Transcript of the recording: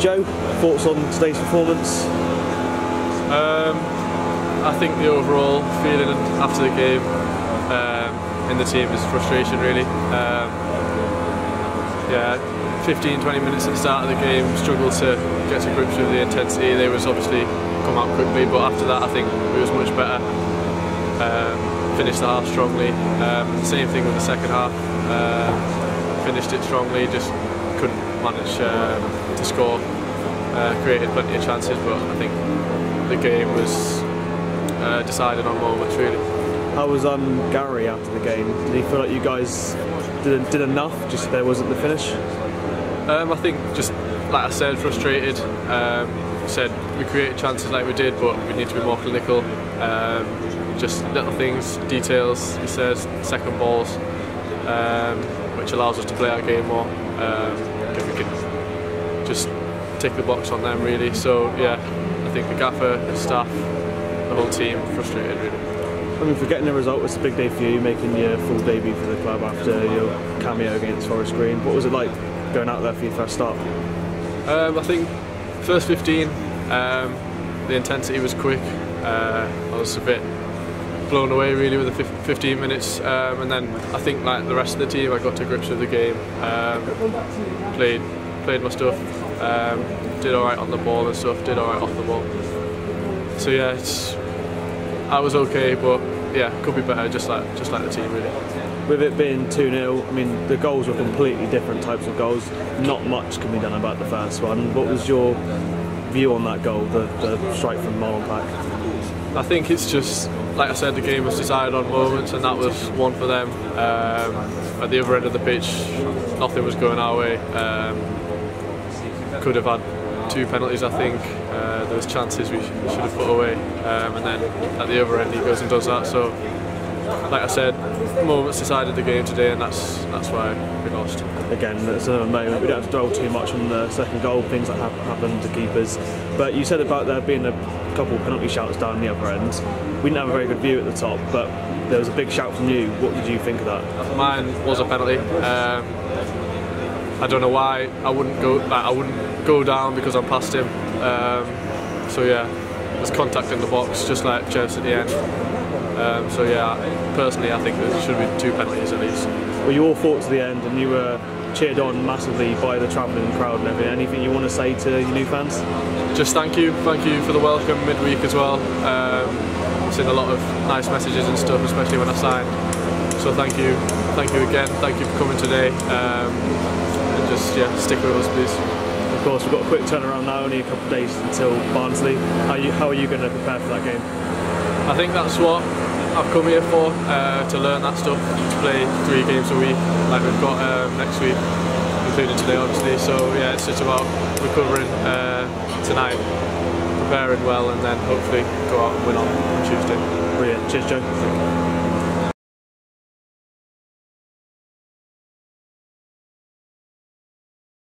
Joe, thoughts on today's performance? Um, I think the overall feeling after the game um, in the team is frustration really. Um, yeah, 15, 20 minutes at the start of the game, struggled to get to grips with the intensity. They was obviously come out quickly, but after that I think it was much better. Um, finished the half strongly. Um, same thing with the second half. Uh, finished it strongly, just couldn't manage um, to score. Uh, created plenty of chances, but I think the game was uh, decided on moments really. How was um, Gary after the game? Did he feel like you guys did, did enough, just there wasn't the finish? Um, I think just like I said, frustrated. Um, said we created chances like we did, but we need to be more clinical. Um, just little things, details. He says second balls, um, which allows us to play our game more. Um, if we can just tick the box on them really. So yeah, I think the gaffer, the staff, the whole team frustrated really. I mean, for getting the result, it's a big day for you, making your full debut for the club after your cameo against Forest Green. What was it like going out there for your first start? Um, I think first 15, um, the intensity was quick. Uh, I was a bit blown away really with the 15 minutes, um, and then I think like the rest of the team, I got to grips with the game. Um, played played my stuff, um, did all right on the ball and stuff, did all right off the ball. So yeah, it's I was okay, but yeah, could be better, just like just like the team really. With it being 2 0, I mean, the goals were completely different types of goals. Not much can be done about the first one. What was your view on that goal, the, the strike from Molenbeek? I think it's just, like I said, the game was decided on moments, and that was one for them. Um, at the other end of the pitch, nothing was going our way. Um, could have had two penalties, I think. Uh, was chances we, sh we should have put away, um, and then at the other end he goes and does that. So, like I said, moments decided the game today, and that's that's why we lost. Again, it's another moment. We don't have to dwell too much on the second goal, things that have happened to keepers. But you said about there being a couple of penalty shouts down the other end. We didn't have a very good view at the top, but there was a big shout from you. What did you think of that? Mine was a penalty. Um, I don't know why I wouldn't go. Like, I wouldn't go down because I'm past him. Um, so yeah, there's contact in the box, just like Jess at the end. Um, so yeah, personally, I think there should be two penalties at least. Well, you all fought to the end, and you were cheered on massively by the travelling crowd and everything. Anything you want to say to your new fans? Just thank you, thank you for the welcome midweek as well. Um, I've seen a lot of nice messages and stuff, especially when I signed. So thank you, thank you again, thank you for coming today. Um, just yeah, stick with us, please. Of course, we've got a quick turnaround now, only a couple of days until Barnsley. How are you, how are you going to prepare for that game? I think that's what I've come here for, uh, to learn that stuff, to play three games a week, like we've got um, next week, including today obviously. So yeah, it's just about recovering uh, tonight, preparing well, and then hopefully go out and win on, on Tuesday. Brilliant. Cheers, Joe.